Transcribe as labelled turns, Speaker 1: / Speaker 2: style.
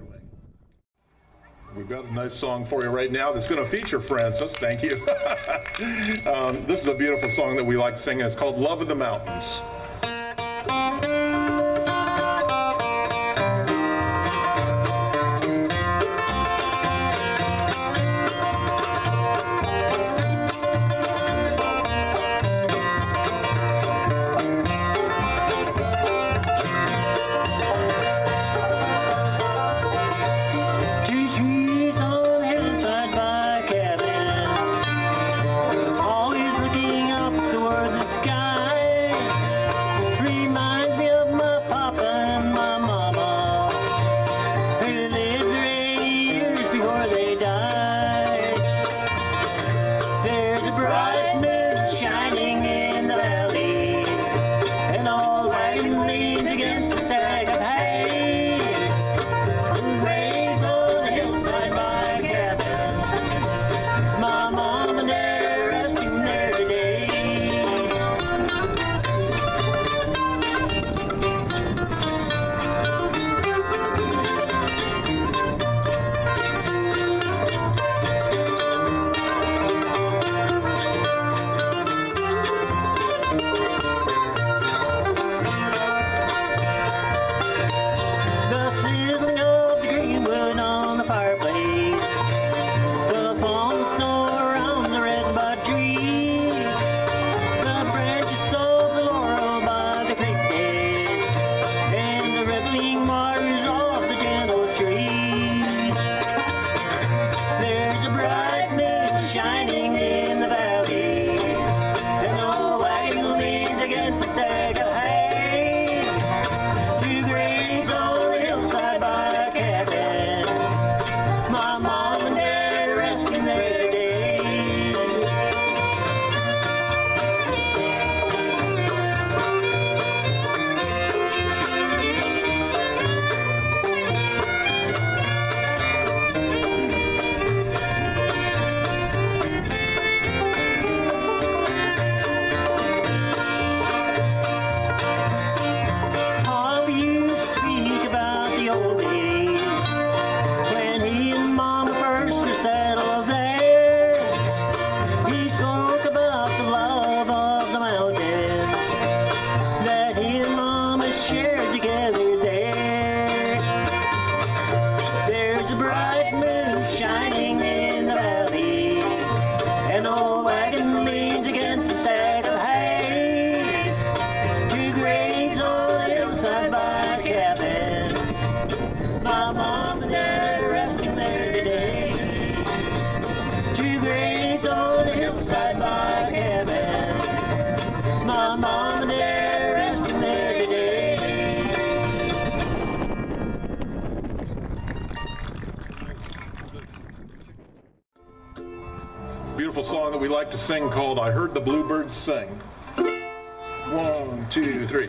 Speaker 1: Red Wing. We've got a nice song for you right now that's going to feature Francis. Thank you. um, this is a beautiful song that we like singing. It's called Love of the Mountains.
Speaker 2: mama.
Speaker 1: beautiful song that we like to sing called I Heard the Bluebirds Sing. One, two, three.